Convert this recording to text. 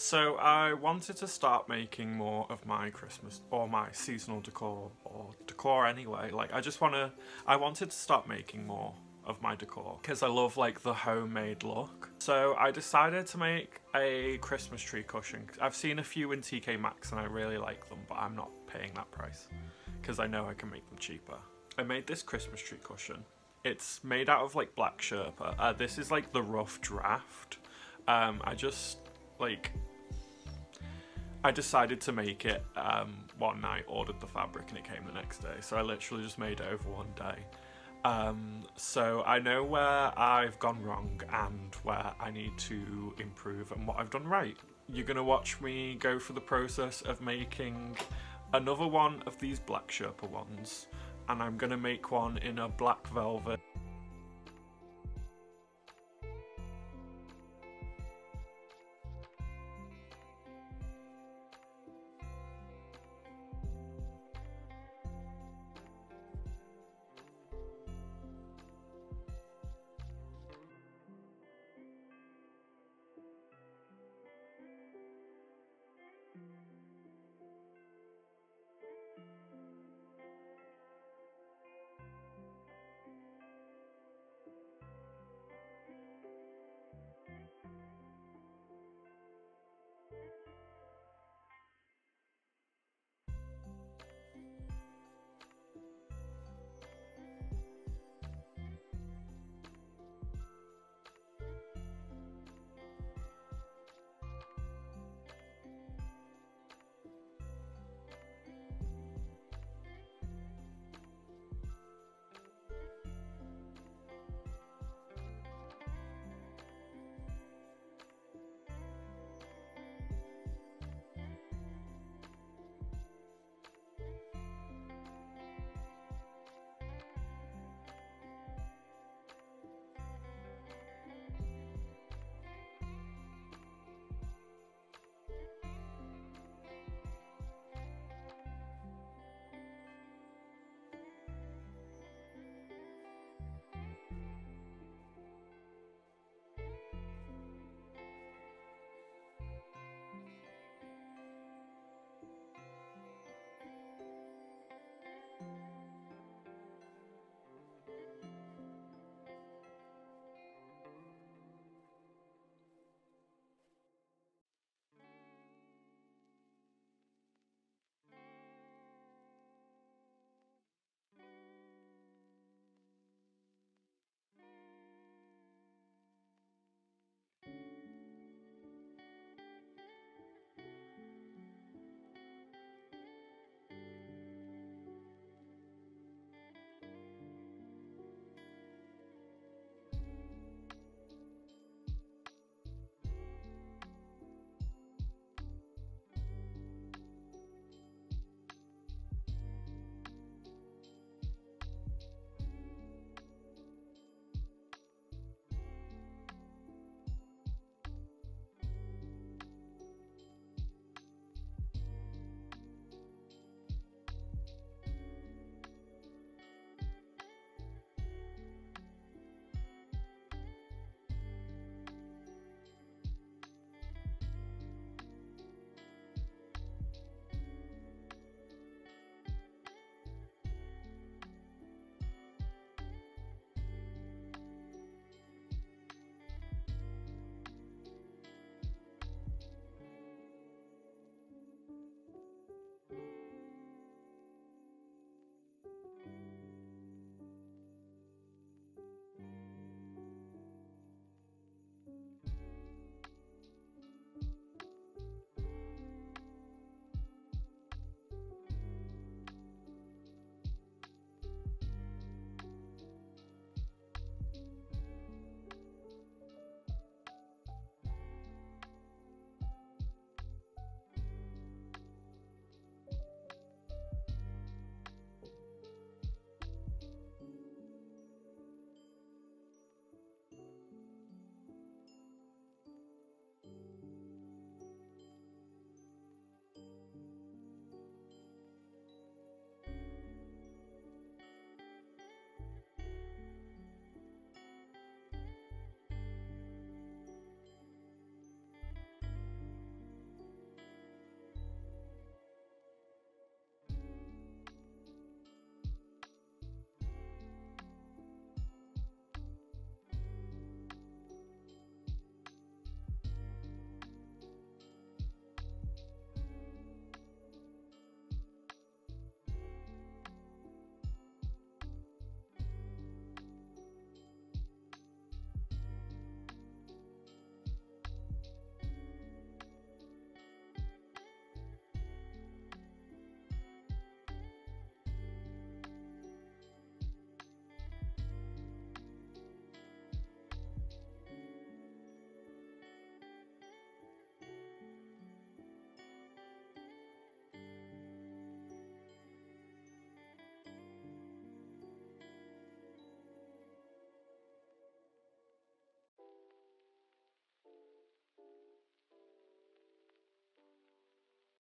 So I wanted to start making more of my Christmas or my seasonal decor or decor anyway. Like I just want to, I wanted to start making more of my decor because I love like the homemade look. So I decided to make a Christmas tree cushion. I've seen a few in TK Maxx and I really like them, but I'm not paying that price because I know I can make them cheaper. I made this Christmas tree cushion. It's made out of like black Sherpa. Uh, this is like the rough draft. Um, I just like I decided to make it um, one night, ordered the fabric, and it came the next day. So I literally just made it over one day. Um, so I know where I've gone wrong and where I need to improve and what I've done right. You're going to watch me go through the process of making another one of these black Sherpa ones and I'm going to make one in a black velvet